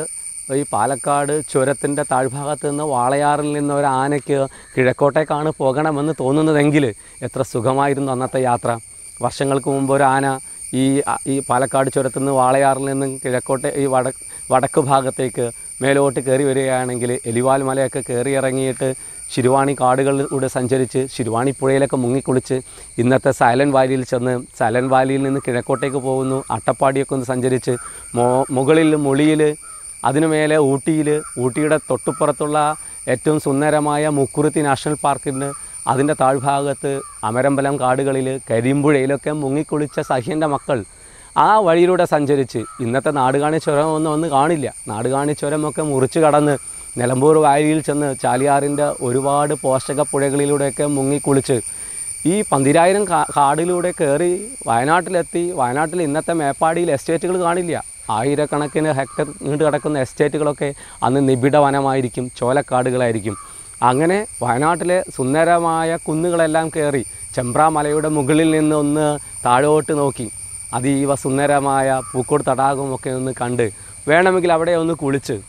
A: ഈ പാലക്കാട് ചുരത്തിന്റെ താഴ്ഭാഗത്ത് നിന്ന് വാളയാറിൽ നിന്ന് ഒരു ആനയ്ക്ക് കിഴക്കോട്ടേക്കാണ് പോകണമെന്ന് തോന്നുന്നതെങ്കിൽ എത്ര സുഖമായിരുന്നു അന്നത്തെ യാത്ര. വർഷങ്ങൾക്ക് മുമ്പ് ഒരു ആന ഈ ഈ പാലക്കാട് ചുരത്തു നിന്ന് വാളയാറിൽ നിന്നും കിഴക്കോട്ടെ ഈ വട വടക്ക് ഭാഗത്തേക്ക് മേലോട്ട് കയറി വരികയാണെങ്കിൽ എലിവാൽ മലയൊക്കെ കയറി ഇറങ്ങിയിട്ട് ശിരുവാണി കാടുകളിലൂടെ സഞ്ചരിച്ച് ശിരുവാണി പുഴയിലൊക്കെ മുങ്ങിക്കുളിച്ച് ഇന്നത്തെ സൈലന്റ് വാലിയിൽ ചെന്ന് സൈലന്റ് വാലിയിൽ നിന്ന് കിഴക്കോട്ടേക്ക് പോകുന്നു. അട്ടപ്പാടിയൊക്കെ ഒന്ന് സഞ്ചരിച്ച് മോ മുകളിൽ മുളിയിൽ അതിനു മേലെ ഊട്ടിയിൽ ഊട്ടിയുടെ തൊട്ടുപുറത്തുള്ള ഏറ്റവും സുന്ദരമായ മുക്കുറുത്തി നാഷണൽ പാർക്കിന്റെ അതിന്റെ താഴ്ഭാഗത്ത് അമരമ്പലം കാടുകളിൽ കരിമ്പുഴയിലൊക്കെ മുങ്ങിക്കുളിച്ച സഹ്യന്റെ മക്കൾ ആ വഴിയിലൂടെ സഞ്ചരിച്ച് ഇന്നത്തെ നാടുകാണി ചുരമൊന്നും ഒന്ന് കാണില്ല. നാടുകാണി ചുരമൊക്കെ മുറിച്ച് കടന്ന് നിലമ്പൂർ വാലിയിൽ ചെന്ന് ചാലിയാറിന്റെ ഒരുപാട് പോഷക പുഴകളിലൂടെയൊക്കെ മുങ്ങിക്കുളിച്ച് ഈ പന്തിരായിരം കാടിലൂടെ കയറി വയനാട്ടിലെത്തി. വയനാട്ടിൽ ഇന്നത്തെ മേപ്പാടിയിൽ എസ്റ്റേറ്റുകൾ കാണില്ല. ആയിരക്കണക്കിന് ഹെക്ടർ നീണ്ടു കിടക്കുന്ന എസ്റ്റേറ്റുകളൊക്കെ അന്ന് നിബിഡ വനമായിരിക്കും ചോലക്കാടുകളായിരിക്കും. അങ്ങനെ വയനാട്ടിലെ സുന്ദരമായ കുന്നുകളെല്ലാം കയറി ചെമ്പ്ര മലയുടെ മുകളിൽ നിന്ന് ഒന്ന് താഴോട്ട് നോക്കി. അതീവ സുന്ദരമായ പൂക്കോട് തടാകമൊക്കെ ഒന്ന് കണ്ട് വേണമെങ്കിൽ അവിടെ ഒന്ന് കുളിച്ച്.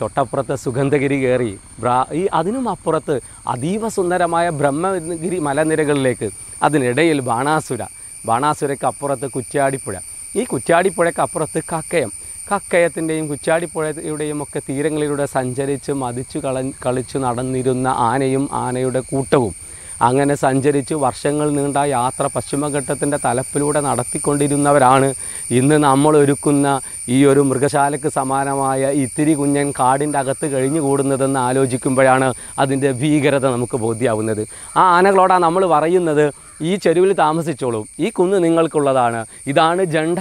A: തൊട്ടപ്പുറത്ത് സുഗന്ധഗിരി കയറി. ബ്രാ ഈ അതിനും അപ്പുറത്ത് അതീവ സുന്ദരമായ ബ്രഹ്മഗിരി മലനിരകളിലേക്ക്. അതിനിടയിൽ ബാണാസുര. ബാണാസുരയ്ക്ക് അപ്പുറത്ത് കുറ്റ്യാടിപ്പുഴ. ഈ കുറ്റ്യാടിപ്പുഴയ്ക്ക് അപ്പുറത്ത് കക്കയം. കക്കയത്തിന്റെയും കുച്ചാടിപ്പുഴയുടെയും ഒക്കെ തീരങ്ങളിലൂടെ സഞ്ചരിച്ച് മതിച്ചു കള കളിച്ചു നടന്നിരുന്ന ആനയും ആനയുടെ കൂട്ടവും അങ്ങനെ സഞ്ചരിച്ച് വർഷങ്ങൾ നീണ്ട യാത്ര പശ്ചിമഘട്ടത്തിന്റെ തലപ്പിലൂടെ നടത്തിക്കൊണ്ടിരുന്നവരാണ് ഇന്ന് നമ്മൾ ഒരുക്കുന്ന ഈ ഒരു മൃഗശാലയ്ക്ക് സമാനമായ ഇത്തിരി കുഞ്ഞൻ കാടിന്റെ അകത്ത് കഴിഞ്ഞു കൂടുന്നതെന്ന് ആലോചിക്കുമ്പോഴാണ് അതിന്റെ ഭീകരത നമുക്ക് ബോധ്യമാവുന്നത് ആ ആനകളോടാണ് നമ്മൾ പറയുന്നത് ഈ ചെരുവിൽ താമസിച്ചോളൂ. ഈ കുന്ന് നിങ്ങൾക്കുള്ളതാണ്. ഇതാണ് ജണ്ട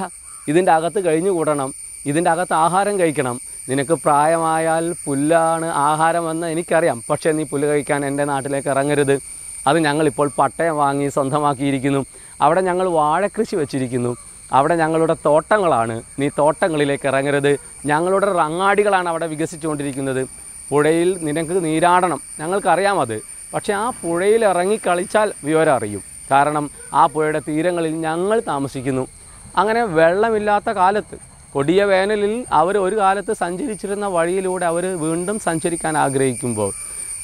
A: ഇതിന്റെ അകത്ത് കഴിഞ്ഞു കൂടണം ഇതിന്റെ അകത്ത് ആഹാരം കഴിക്കണം. നിനക്ക് പ്രായമായാൽ പുല്ലാണ് ആഹാരമെന്ന് എനിക്കറിയാം. പക്ഷേ നീ പുല്ല് കഴിക്കാൻ എന്റെ നാട്ടിലേക്ക് ഇറങ്ങരുത്. അത് ഞങ്ങളിപ്പോൾ പട്ടയം വാങ്ങി സ്വന്തമാക്കിയിരിക്കുന്നു. അവിടെ ഞങ്ങൾ വാഴക്കൃഷി വെച്ചിരിക്കുന്നു. അവിടെ ഞങ്ങളുടെ തോട്ടങ്ങളാണ്. നീ തോട്ടങ്ങളിലേക്ക് ഇറങ്ങരുത്. ഞങ്ങളുടെ റങ്ങാടികളാണ് അവിടെ വികസിച്ചുകൊണ്ടിരിക്കുന്നത്. പുഴയിൽ നിനക്ക് നീരാടണം. ഞങ്ങൾക്കറിയാം അത്. പക്ഷേ ആ പുഴയിൽ ഇറങ്ങി കളിച്ചാൽ വിവരം അറിയും കാരണം ആ പുഴയുടെ തീരങ്ങളിൽ ഞങ്ങൾ താമസിക്കുന്നു. അങ്ങനെ വെള്ളമില്ലാത്ത കാലത്ത് കൊടിയ വേനലിൽ അവർ ഒരു കാലത്ത് സഞ്ചരിച്ചിരുന്ന വഴിയിലൂടെ അവർ വീണ്ടും സഞ്ചരിക്കാൻ ആഗ്രഹിക്കുമ്പോൾ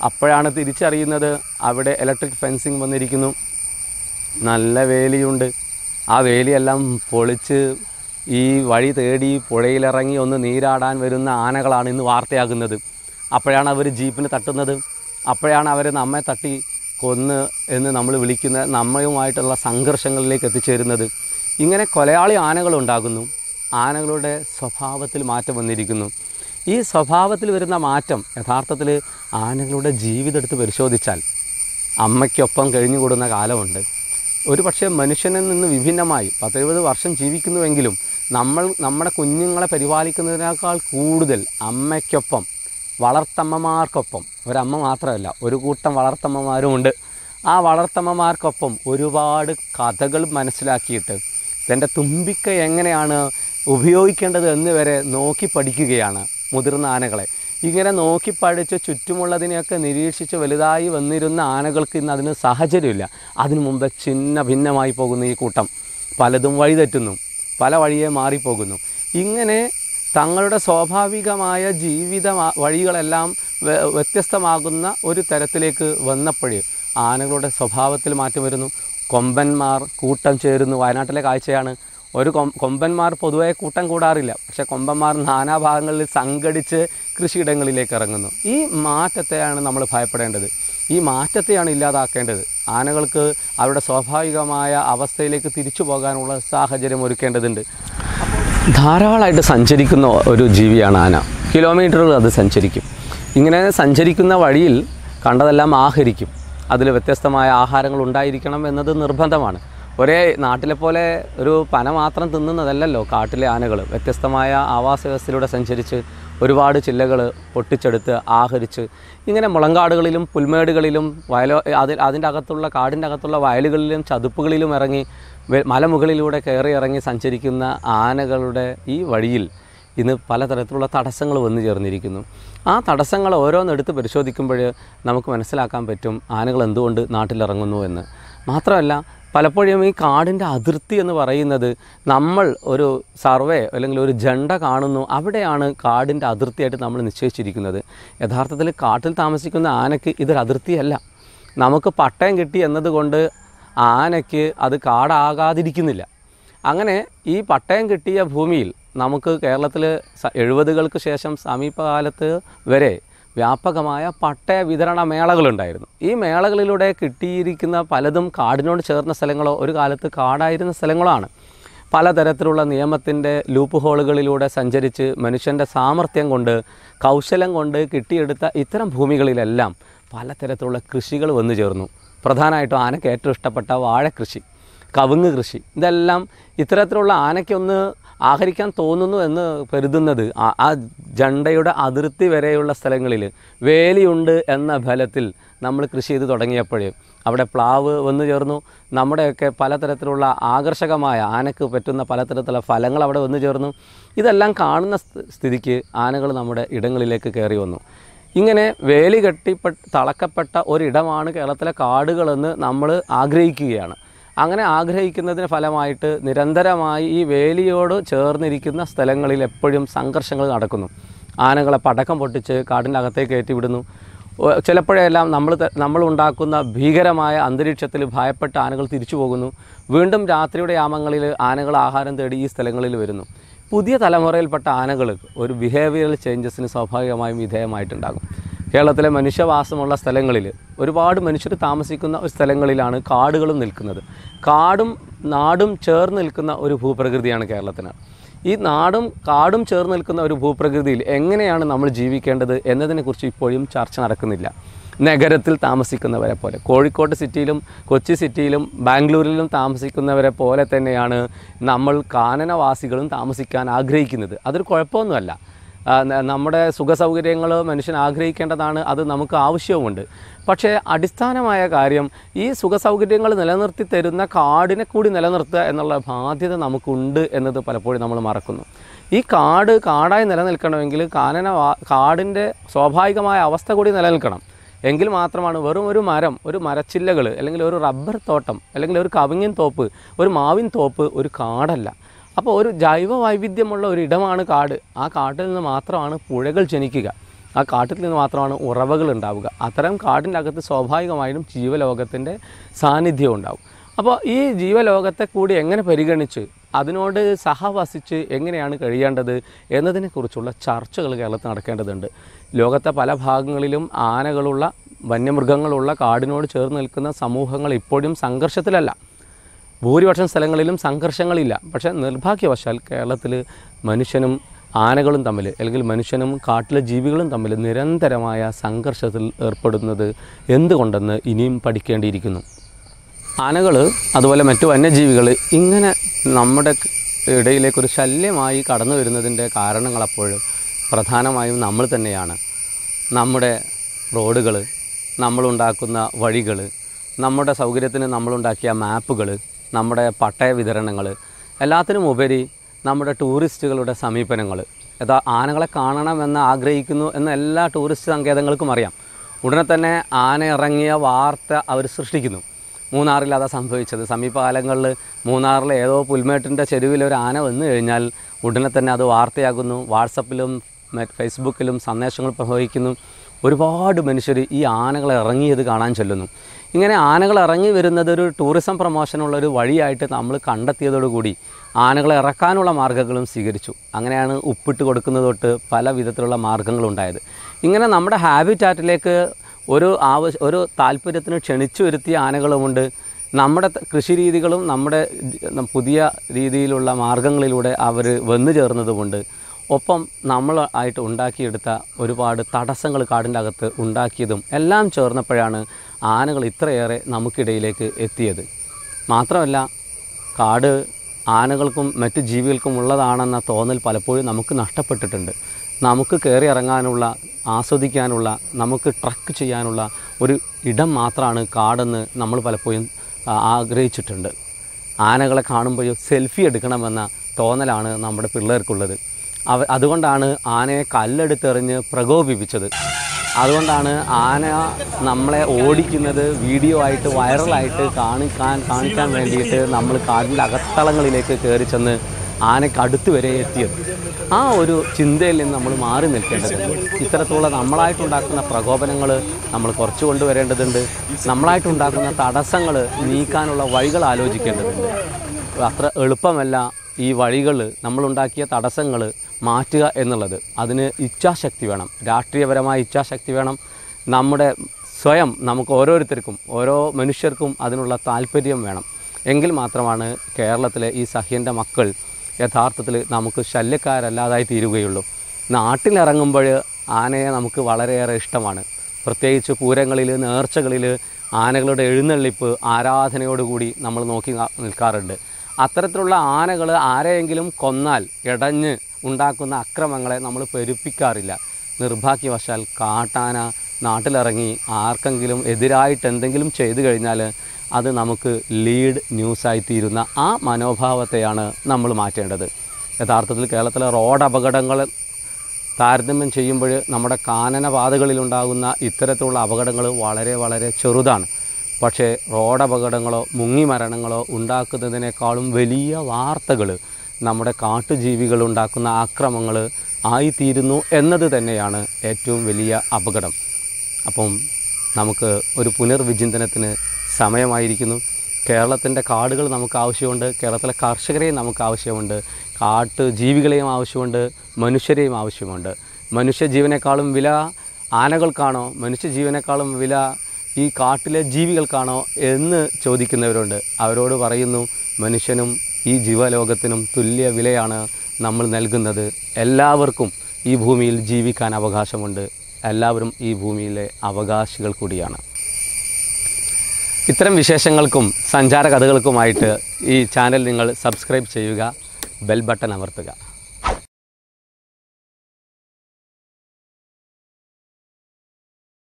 A: അപ്പോഴാണ് തിരിച്ചറിയുന്നത് അവിടെ ഇലക്ട്രിക് ഫെൻസിങ് വന്നിരിക്കുന്നു. നല്ല വേലിയുണ്ട്. ആ വേലിയെല്ലാം പൊളിച്ച് ഈ വഴി തേടി പുഴയിലിറങ്ങി ഒന്ന് നീരാടാൻ വരുന്ന ആനകളാണ് ഇന്ന് വാർത്തയാകുന്നത്. അപ്പോഴാണ് അവർ ജീപ്പിന് തട്ടുന്നത്. അപ്പോഴാണ് അവർ നമ്മെ തട്ടി കൊന്ന് എന്ന് നമ്മൾ വിളിക്കുന്ന നമ്മയുമായിട്ടുള്ള സംഘർഷങ്ങളിലേക്ക് എത്തിച്ചേരുന്നത്. ഇങ്ങനെ കൊലയാളി ആനകളുണ്ടാകുന്നു. ആനകളുടെ സ്വഭാവത്തിൽ മാറ്റം വന്നിരിക്കുന്നു. ഈ സ്വഭാവത്തിൽ വരുന്ന മാറ്റം യഥാർത്ഥത്തിൽ ആനകളുടെ ജീവിതം എടുത്ത് പരിശോധിച്ചാൽ അമ്മയ്ക്കൊപ്പം കഴിഞ്ഞുകൂടുന്ന കാലമുണ്ട്. ഒരു പക്ഷേ മനുഷ്യനിൽ നിന്ന് വിഭിന്നമായി പത്തെഴുപത് വർഷം ജീവിക്കുന്നുവെങ്കിലും നമ്മൾ നമ്മുടെ കുഞ്ഞുങ്ങളെ പരിപാലിക്കുന്നതിനേക്കാൾ കൂടുതൽ അമ്മയ്ക്കൊപ്പം വളർത്തമ്മമാർക്കൊപ്പം ഒരമ്മ മാത്രമല്ല ഒരു കൂട്ടം വളർത്തമ്മമാരുമുണ്ട്. ആ വളർത്തമ്മമാർക്കൊപ്പം ഒരുപാട് കഥകൾ മനസ്സിലാക്കിയിട്ട് തന്റെ തുമ്പിക്ക എങ്ങനെയാണ് ഉപയോഗിക്കേണ്ടത് എന്ന് വരെ നോക്കി പഠിക്കുകയാണ് മുതിർന്ന ആനകളെ. ഇങ്ങനെ നോക്കി പഠിച്ച് ചുറ്റുമുള്ളതിനെയൊക്കെ നിരീക്ഷിച്ച് വലുതായി വന്നിരുന്ന ആനകൾക്ക് ഇന്ന് അതിന് സാഹചര്യമില്ല. അതിനു മുമ്പ് ചിന്ന ഭിന്നമായി പോകുന്ന ഈ കൂട്ടം പലതും വഴിതെറ്റുന്നു. പല വഴിയെ മാറിപ്പോകുന്നു. ഇങ്ങനെ തങ്ങളുടെ സ്വാഭാവികമായ ജീവിത വഴികളെല്ലാം വ്യത്യസ്തമാകുന്ന ഒരു തരത്തിലേക്ക് വന്നപ്പോഴേ ആനകളുടെ സ്വഭാവത്തിൽ മാറ്റം വരുന്നു. കൊമ്പന്മാർ കൂട്ടം ചേരുന്നു. വയനാട്ടിലെ കാഴ്ചയാണ് ഒരു കൊമ്പന്മാർ പൊതുവെ കൂട്ടം കൂടാറില്ല. പക്ഷെ കൊമ്പന്മാർ നാനാഭാഗങ്ങളിൽ സംഘടിച്ച് കൃഷിയിടങ്ങളിലേക്ക് ഇറങ്ങുന്നു. ഈ മാറ്റത്തെയാണ് നമ്മൾ ഭയപ്പെടേണ്ടത്. ഈ മാറ്റത്തെയാണ് ഇല്ലാതാക്കേണ്ടത്. ആനകൾക്ക് അവരുടെ സ്വാഭാവികമായ അവസ്ഥയിലേക്ക് തിരിച്ചു പോകാനുള്ള സാഹചര്യം ഒരുക്കേണ്ടതുണ്ട്. ധാരാളമായിട്ട് സഞ്ചരിക്കുന്ന ഒരു ജീവിയാണ് ആന. കിലോമീറ്ററുകൾ അത് സഞ്ചരിക്കും. ഇങ്ങനെ സഞ്ചരിക്കുന്ന വഴിയിൽ കണ്ടതെല്ലാം ആഹരിക്കും. അതിൽ വ്യത്യസ്തമായ ആഹാരങ്ങൾ ഉണ്ടായിരിക്കണം എന്നത് നിർബന്ധമാണ്. ഒരേ നാട്ടിലെ പോലെ ഒരു പന മാത്രം തിന്നുന്നതല്ലല്ലോ കാട്ടിലെ ആനകൾ വ്യത്യസ്തമായ ആവാസ വ്യവസ്ഥയിലൂടെ സഞ്ചരിച്ച് ഒരുപാട് ചില്ലകൾ പൊട്ടിച്ചെടുത്ത് ആഹരിച്ച് ഇങ്ങനെ മുളങ്കാടുകളിലും പുൽമേടുകളിലും വയലോ അതിൽ അതിന്റെ അകത്തുള്ള കാടിന്റെ അകത്തുള്ള വയലുകളിലും ചതുപ്പുകളിലും ഇറങ്ങി മലമുകളിലൂടെ കയറി ഇറങ്ങി സഞ്ചരിക്കുന്ന ആനകളുടെ ഈ വഴിയിൽ ഇന്ന് പലതരത്തിലുള്ള തടസ്സങ്ങൾ വന്നു ചേർന്നിരിക്കുന്നു. ആ തടസ്സങ്ങൾ ഓരോന്നെടുത്ത് പരിശോധിക്കുമ്പോൾ നമുക്ക് മനസ്സിലാക്കാൻ പറ്റും ആനകൾ എന്തുകൊണ്ട് നാട്ടിലിറങ്ങുന്നു എന്ന്. മാത്രമല്ല പലപ്പോഴും ഈ കാടിന്റെ അതിർത്തി എന്ന് പറയുന്നത് നമ്മൾ ഒരു സർവേ അല്ലെങ്കിൽ ഒരു ജണ്ട കാണുന്നു. അവിടെയാണ് കാടിന്റെ അതിർത്തിയായിട്ട് നമ്മൾ നിശ്ചയിച്ചിരിക്കുന്നത്. യഥാർത്ഥത്തിൽ കാട്ടിൽ താമസിക്കുന്ന ആനയ്ക്ക് ഇതൊരു അതിർത്തിയല്ല. നമുക്ക് പട്ടയം കിട്ടി എന്നതുകൊണ്ട് ആനയ്ക്ക് അത് കാടാകാതിരിക്കുന്നില്ല. അങ്ങനെ ഈ പട്ടയം കിട്ടിയ ഭൂമിയിൽ നമുക്ക് കേരളത്തിൽ എഴുപതുകൾക്ക് ശേഷം സമീപകാലത്ത് വരെ വ്യാപകമായ പട്ടയ വിതരണ മേളകളുണ്ടായിരുന്നു. ഈ മേളകളിലൂടെ കിട്ടിയിരിക്കുന്ന പലതും കാടിനോട് ചേർന്ന സ്ഥലങ്ങളോ ഒരു കാലത്ത് കാടായിരുന്ന സ്ഥലങ്ങളോ ആണ് പലതരത്തിലുള്ള നിയമത്തിന്റെ ലൂപ്പ് ഹോളുകളിലൂടെ സഞ്ചരിച്ച് മനുഷ്യന്റെ സാമർഥ്യം കൊണ്ട് കൗശലം കൊണ്ട് കിട്ടിയെടുത്ത ഇത്തരം ഭൂമികളിലെല്ലാം പലതരത്തിലുള്ള കൃഷികൾ വന്നു ചേർന്നു. പ്രധാനമായിട്ടും ആനയ്ക്ക് ഏറ്റവും ഇഷ്ടപ്പെട്ട വാഴക്കൃഷി കവുങ്ങ് കൃഷി. ഇതെല്ലാം ഇത്തരത്തിലുള്ള ആനയ്ക്കൊന്ന് ആഹരിക്കാൻ തോന്നുന്നു എന്ന് കരുതുന്നത് ആ- ജണ്ടയുടെ അതിർത്തി വരെയുള്ള സ്ഥലങ്ങളിൽ വേലിയുണ്ട് എന്ന ഫലത്തിൽ നമ്മൾ കൃഷി ചെയ്ത് തുടങ്ങിയപ്പോഴേ അവിടെ പ്ലാവ് വന്നു ചേർന്നു. നമ്മുടെയൊക്കെ പലതരത്തിലുള്ള ആകർഷകമായ ആനക്ക് പറ്റുന്ന പലതരത്തിലുള്ള ഫലങ്ങൾ അവിടെ വന്നു ചേർന്നു. ഇതെല്ലാം കാണുന്ന സ്ഥിതിക്ക് ആനകൾ നമ്മുടെ ഇടങ്ങളിലേക്ക് കയറി വന്നു. ഇങ്ങനെ വേലി കെട്ടിപ്പെട്ട് തളക്കപ്പെട്ട ഒരിടമാണ് കേരളത്തിലെ കാടുകളെന്ന് നമ്മൾ ആഗ്രഹിക്കുകയാണ്. അങ്ങനെ ആഗ്രഹിക്കുന്നതിന് ഫലമായിട്ട് നിരന്തരമായി ഈ വേലിയോട് ചേർന്നിരിക്കുന്ന സ്ഥലങ്ങളിൽ എപ്പോഴും സംഘർഷങ്ങൾ നടക്കുന്നു. ആനകളെ പടക്കം പൊട്ടിച്ച് കാടിന്റെ അകത്തേക്ക് കയറ്റിവിടുന്നു ചിലപ്പോഴെല്ലാം നമ്മൾ നമ്മൾ ഉണ്ടാക്കുന്ന ഭീകരമായ അന്തരീക്ഷത്തിൽ ഭയപ്പെട്ട ആനകൾ തിരിച്ചു പോകുന്നു. വീണ്ടും രാത്രിയുടെ യാമങ്ങളിൽ ആനകൾ ആഹാരം തേടി ഈ സ്ഥലങ്ങളിൽ വരുന്നു. പുതിയ തലമുറയിൽപ്പെട്ട ആനകൾ ഒരു ബിഹേവിയറൽ ചേഞ്ചസിന് സ്വാഭാവികമായും വിധേയമായിട്ടുണ്ടാകും. കേരളത്തിലെ മനുഷ്യവാസമുള്ള സ്ഥലങ്ങളിൽ ഒരുപാട് മനുഷ്യർ താമസിക്കുന്ന സ്ഥലങ്ങളിലാണ് കാടുകളും നിൽക്കുന്നത്. കാടും നാടും ചേർന്ന് നിൽക്കുന്ന ഒരു ഭൂപ്രകൃതിയാണ് കേരളത്തിന്. ഈ നാടും കാടും ചേർന്ന് നിൽക്കുന്ന ഒരു ഭൂപ്രകൃതിയിൽ എങ്ങനെയാണ് നമ്മൾ ജീവിക്കേണ്ടത് എന്നതിനെക്കുറിച്ച് ഇപ്പോഴും ചർച്ച നടക്കുന്നില്ല. നഗരത്തിൽ താമസിക്കുന്നവരെ പോലെ കോഴിക്കോട് സിറ്റിയിലും കൊച്ചി സിറ്റിയിലും ബാംഗ്ലൂരിലും താമസിക്കുന്നവരെ പോലെ തന്നെയാണ് നമ്മൾ കാനനവാസികളും താമസിക്കാൻ ആഗ്രഹിക്കുന്നത്. അതൊരു കുഴപ്പമൊന്നുമല്ല. നമ്മുടെ സുഖ സൗകര്യങ്ങൾ മനുഷ്യൻ ആഗ്രഹിക്കേണ്ടതാണ് അത് നമുക്ക് ആവശ്യവുമുണ്ട്. പക്ഷേ അടിസ്ഥാനമായ കാര്യം ഈ സുഖ സൗകര്യങ്ങൾ നിലനിർത്തി തരുന്ന കാടിനെ കൂടി നിലനിർത്തുക എന്നുള്ള ബാധ്യത നമുക്കുണ്ട് എന്നത് പലപ്പോഴും നമ്മൾ മറക്കുന്നു. ഈ കാട് കാടായി നിലനിൽക്കണമെങ്കിൽ കാനന കാടിന്റെ സ്വാഭാവികമായ അവസ്ഥ കൂടി നിലനിൽക്കണം. എങ്കിൽ മാത്രമാണ് വെറും ഒരു മരം ഒരു മരച്ചില്ലകൾ അല്ലെങ്കിൽ ഒരു റബ്ബർ തോട്ടം അല്ലെങ്കിൽ ഒരു കവിങ്ങിൻ തോപ്പ് ഒരു മാവിൻ തോപ്പ് ഒരു കാടല്ല. അപ്പോൾ ഒരു ജൈവ വൈവിധ്യമുള്ള ഒരു ഇടമാണ് കാട്. ആ കാട്ടിൽ നിന്ന് മാത്രമാണ് പുഴകൾ ജനിക്കുക. ആ കാട്ടിൽ നിന്ന് മാത്രമാണ് ഉറവകൾ ഉണ്ടാവുക. അത്തരം കാടിന്റെ അകത്ത് സ്വാഭാവികമായും ജീവലോകത്തിന്റെ സാന്നിധ്യം ഉണ്ടാവും. അപ്പോൾ ഈ ജീവലോകത്തെ കൂടി എങ്ങനെ പരിഗണിച്ച് അതിനോട് സഹവസിച്ച് എങ്ങനെയാണ് കഴിയേണ്ടത് എന്നതിനെക്കുറിച്ചുള്ള ചർച്ചകൾ കേരളത്തിൽ നടക്കേണ്ടതുണ്ട്. ലോകത്തെ പല ഭാഗങ്ങളിലും ആനകളുള്ള വന്യമൃഗങ്ങളുള്ള കാടിനോട് ചേർന്ന് നിൽക്കുന്ന സമൂഹങ്ങൾ ഇപ്പോഴും സംഘർഷത്തിലല്ല. ഭൂരിപക്ഷം സ്ഥലങ്ങളിലും സംഘർഷങ്ങളില്ല. പക്ഷേ നിർഭാഗ്യവശാൽ കേരളത്തിൽ മനുഷ്യനും ആനകളും തമ്മിൽ അല്ലെങ്കിൽ മനുഷ്യനും കാട്ടിലെ ജീവികളും തമ്മിൽ നിരന്തരമായ സംഘർഷത്തിൽ ഏർപ്പെടുന്നത് എന്തുകൊണ്ടെന്ന് ഇനിയും പഠിക്കേണ്ടിയിരിക്കുന്നു. ആനകൾ അതുപോലെ മറ്റു വന്യജീവികൾ ഇങ്ങനെ നമ്മുടെ ഇടയിലേക്കൊരു ശല്യമായി കടന്നു വരുന്നതിന്റെ കാരണങ്ങളപ്പോൾ പ്രധാനമായും നമ്മൾ തന്നെയാണ്. നമ്മുടെ റോഡുകൾ നമ്മളുണ്ടാക്കുന്ന വഴികൾ നമ്മുടെ സൗകര്യത്തിന് നമ്മളുണ്ടാക്കിയ മാപ്പുകൾ നമ്മുടെ പട്ടയ വിതരണങ്ങൾ എല്ലാത്തിനും ഉപരി നമ്മുടെ ടൂറിസ്റ്റുകളുടെ സമീപനങ്ങൾ യഥാ ആനകളെ കാണണമെന്ന് ആഗ്രഹിക്കുന്നു എന്ന എല്ലാ ടൂറിസ്റ്റ് സങ്കേതങ്ങൾക്കും അറിയാം. ഉടനെ തന്നെ ആന ഇറങ്ങിയ വാർത്ത അവർ സൃഷ്ടിക്കുന്നു. മൂന്നാറിൽ അതാ സംഭവിച്ചത്. സമീപകാലങ്ങളിൽ മൂന്നാറിലെ ഏതോ പുൽമേട്ടിന്റെ ചെരുവിൽ ഒരു ആന വന്നു കഴിഞ്ഞാൽ ഉടനെ തന്നെ അത് വാർത്തയാകുന്നു. വാട്സപ്പിലും ഫേസ്ബുക്കിലും സന്ദേശങ്ങൾ പ്രവഹിക്കുന്നു. ഒരുപാട് മനുഷ്യർ ഈ ആനകളെ ഇറങ്ങിയത് കാണാൻ ചെല്ലുന്നു. ഇങ്ങനെ ആനകൾ ഇറങ്ങി വരുന്നത് ഒരു ടൂറിസം പ്രൊമോഷനുള്ള ഒരു വഴിയായിട്ട് നമ്മൾ കണ്ടെത്തിയതോടുകൂടി ആനകളെ ഇറക്കാനുള്ള മാർഗങ്ങളും സ്വീകരിച്ചു. അങ്ങനെയാണ് ഉപ്പിട്ട് കൊടുക്കുന്നത് തൊട്ട് പല വിധത്തിലുള്ള മാർഗങ്ങളുണ്ടായത് ഇങ്ങനെ നമ്മുടെ ഹാബിറ്റാറ്റിലേക്ക് ഒരു ആവശ്യ ഒരു താല്പര്യത്തിന് ക്ഷണിച്ചു വരുത്തിയ ആനകളുമുണ്ട്. നമ്മുടെ കൃഷി രീതികളും നമ്മുടെ പുതിയ രീതിയിലുള്ള മാർഗങ്ങളിലൂടെ അവർ വന്നു ചേർന്നതുകൊണ്ട് ഒപ്പം നമ്മൾ ആയിട്ട് ഉണ്ടാക്കിയെടുത്ത ഒരുപാട് തടസ്സങ്ങൾ കാടിന്റെ അകത്ത് ഉണ്ടാക്കിയതും എല്ലാം ചേർന്നപ്പോഴാണ് ആനകൾ ഇത്രയേറെ നമുക്കിടയിലേക്ക് എത്തിയത്. മാത്രമല്ല കാട് ആനകൾക്കും മറ്റ് ജീവികൾക്കും ഉള്ളതാണെന്ന തോന്നൽ പലപ്പോഴും നമുക്ക് നഷ്ടപ്പെട്ടിട്ടുണ്ട്. നമുക്ക് കയറി ഇറങ്ങാനുള്ള ആസ്വദിക്കാനുള്ള നമുക്ക് ട്രക്ക് ചെയ്യാനുള്ള ഒരു ഇടം മാത്രമാണ് കാടെന്ന് നമ്മൾ പലപ്പോഴും ആഗ്രഹിച്ചിട്ടുണ്ട്. ആനകളെ കാണുമ്പോൾ സെൽഫി എടുക്കണമെന്ന തോന്നലാണ് നമ്മുടെ പിള്ളേർക്കുള്ളത്. അവ അതുകൊണ്ടാണ് ആനയെ കല്ലെടുത്തെറിഞ്ഞ് പ്രകോപിപ്പിച്ചത്. അതുകൊണ്ടാണ് ആന നമ്മളെ ഓടിക്കുന്നത് വീഡിയോ ആയിട്ട് വൈറലായിട്ട് കാണിക്കാൻ കാണിക്കാൻ വേണ്ടിയിട്ട് നമ്മൾ കാടിന്റെ അകത്തളങ്ങളിലേക്ക് കയറി ചെന്ന് ആനക്കടുത്ത് വരെ എത്തിയത്. ആ ഒരു ചിന്തയിൽ നിന്ന് നമ്മൾ മാറി നിൽക്കേണ്ടതുണ്ട്. ഇത്തരത്തിലുള്ള നമ്മളായിട്ടുണ്ടാക്കുന്ന പ്രകോപനങ്ങൾ നമ്മൾ കുറച്ച് കൊണ്ടുവരേണ്ടതുണ്ട്. നമ്മളായിട്ടുണ്ടാക്കുന്ന തടസ്സങ്ങൾ നീക്കാനുള്ള വഴികൾ ആലോചിക്കേണ്ടതുണ്ട്. അത്ര എളുപ്പമല്ല ഈ വഴികൾ നമ്മളുണ്ടാക്കിയ തടസ്സങ്ങൾ മാറ്റുക എന്നുള്ളത്. അതിന് ഇച്ഛാശക്തി വേണം. രാഷ്ട്രീയപരമായ ഇച്ഛാശക്തി വേണം. നമ്മുടെ സ്വയം നമുക്ക് ഓരോരുത്തർക്കും ഓരോ മനുഷ്യർക്കും അതിനുള്ള താല്പര്യം വേണം. എങ്കിൽ മാത്രമാണ് കേരളത്തിലെ ഈ സഹ്യന്റെ മക്കൾ യഥാർത്ഥത്തിൽ നമുക്ക് ശല്യക്കാരല്ലാതായി തീരുകയുള്ളൂ. നാട്ടിലിറങ്ങുമ്പോൾ ആനയെ നമുക്ക് വളരെയേറെ ഇഷ്ടമാണ്. പ്രത്യേകിച്ച് പൂരങ്ങളിൽ നേർച്ചകളിൽ ആനകളുടെ എഴുന്നള്ളിപ്പ് ആരാധനയോടുകൂടി നമ്മൾ നോക്കി നിൽക്കാറുണ്ട്. അത്തരത്തിലുള്ള ആനകൾ ആരെയെങ്കിലും കൊന്നാൽ ഇടഞ്ഞ് ഉണ്ടാക്കുന്ന അക്രമങ്ങളെ നമ്മൾ പെരുപ്പിക്കാറില്ല. നിർഭാഗ്യവശാൽ കാട്ടാന നാട്ടിലിറങ്ങി ആർക്കെങ്കിലും എതിരായിട്ട് എന്തെങ്കിലും ചെയ്തു കഴിഞ്ഞാൽ അത് നമുക്ക് ലീഡ് ന്യൂസായി തീരുന്ന ആ മനോഭാവത്തെയാണ് നമ്മൾ മാറ്റേണ്ടത്. യഥാർത്ഥത്തിൽ കേരളത്തിലെ റോഡ് അപകടങ്ങൾ താരതമ്യം ചെയ്യുമ്പോൾ നമ്മുടെ കാനനപാതകളിലുണ്ടാകുന്ന ഇത്തരത്തിലുള്ള അപകടങ്ങൾ വളരെ വളരെ ചെറുതാണ്. പക്ഷേ റോഡപകടങ്ങളോ മുങ്ങി മരണങ്ങളോ ഉണ്ടാക്കുന്നതിനേക്കാളും വലിയ വാർത്തകൾ നമ്മുടെ കാട്ടുജീവികൾ ഉണ്ടാക്കുന്ന ആക്രമങ്ങൾ ആയിത്തീരുന്നു എന്നത് തന്നെയാണ് ഏറ്റവും വലിയ അപകടം. അപ്പം നമുക്ക് ഒരു പുനർവിചിന്തനത്തിന് സമയമായിരിക്കുന്നു. കേരളത്തിന്റെ കാടുകൾ നമുക്ക് ആവശ്യമുണ്ട് കേരളത്തിലെ കർഷകരെയും നമുക്ക് ആവശ്യമുണ്ട് കാട്ട് ജീവികളെയും ആവശ്യമുണ്ട് മനുഷ്യരെയും ആവശ്യമുണ്ട്. മനുഷ്യജീവനേക്കാളും വില ആനകൾക്കാണോ? മനുഷ്യജീവനേക്കാളും വില ഈ കാട്ടിലെ ജീവികൾക്കാണോ എന്ന് ചോദിക്കുന്നവരുണ്ട്. അവരോട് പറയുന്നു മനുഷ്യനും ഈ ജീവലോകത്തിനും തുല്യ വിലയാണ് നമ്മൾ നൽകുന്നത്. എല്ലാവർക്കും ഈ ഭൂമിയിൽ ജീവിക്കാൻ അവകാശമുണ്ട്. എല്ലാവരും ഈ ഭൂമിയിലെ അവകാശികൾ കൂടിയാണ്. ഇത്തരം വിശേഷങ്ങൾക്കും സഞ്ചാര കഥകൾക്കുമായിട്ട് ഈ ചാനൽ നിങ്ങൾ സബ്സ്ക്രൈബ് ചെയ്യുക ബെൽ ബട്ടൺ അമർത്തുക.